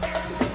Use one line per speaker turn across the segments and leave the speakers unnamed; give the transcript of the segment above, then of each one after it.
Thank you.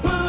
Papa.